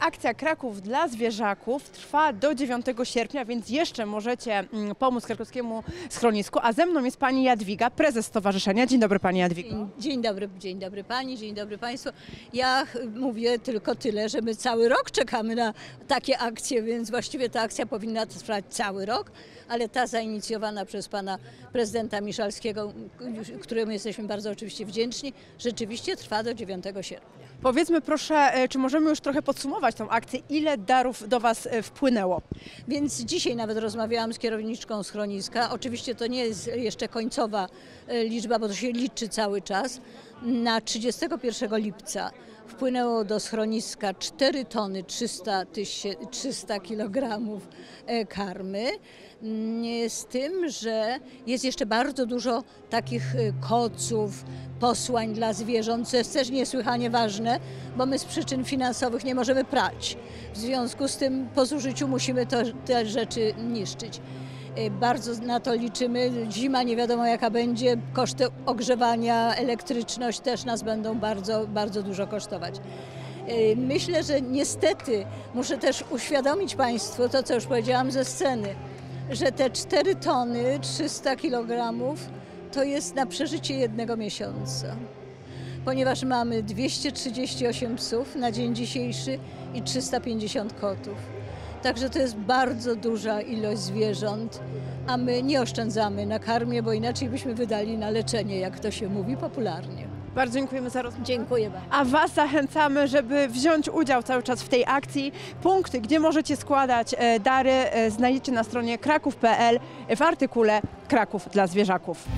Akcja Kraków dla zwierzaków trwa do 9 sierpnia, więc jeszcze możecie mm, pomóc krakowskiemu schronisku. A ze mną jest pani Jadwiga, prezes stowarzyszenia. Dzień dobry pani Jadwigo. Dzień, dzień dobry, dzień dobry Pani, dzień dobry Państwu. Ja mówię tylko tyle, że my cały rok czekamy na takie akcje, więc właściwie ta akcja powinna trwać cały rok, ale ta zainicjowana przez Pana Prezydenta Miszalskiego, któremu jesteśmy bardzo oczywiście wdzięczni, rzeczywiście trwa do 9 sierpnia. Powiedzmy proszę, e, czy możemy już trochę podsumować tą akcję? Ile darów do was e, wpłynęło? Więc dzisiaj nawet rozmawiałam z kierowniczką schroniska. Oczywiście to nie jest jeszcze końcowa e, liczba, bo to się liczy cały czas. Na 31 lipca wpłynęło do schroniska 4 tony 300, tysie, 300 kilogramów e, karmy. Mm, Z tym, że jest jeszcze bardzo dużo takich e, koców, posłań dla zwierząt, co jest też niesłychanie ważne, bo my z przyczyn finansowych nie możemy prać. W związku z tym po zużyciu musimy to, te rzeczy niszczyć. E, Bardzo na to liczymy. Zima nie wiadomo jaka będzie. Koszty ogrzewania, elektryczność też nas będą bardzo, bardzo dużo kosztować. E, Myślę, że niestety muszę też uświadomić Państwu to, co już powiedziałam ze sceny, że te 4 tony, 300 kilogramów to jest na przeżycie jednego miesiąca ponieważ mamy 238 psów na dzień dzisiejszy i 350 kotów. Także to jest bardzo duża ilość zwierząt, a my nie oszczędzamy na karmie, bo inaczej byśmy wydali na leczenie, jak to się mówi popularnie. Bardzo dziękujemy za rozmowę. Dziękuję bardzo. A Was zachęcamy, żeby wziąć udział cały czas w tej akcji. Punkty, gdzie możecie składać e, dary, e, znajdziecie na stronie kraków.pl w artykule Kraków dla zwierzaków.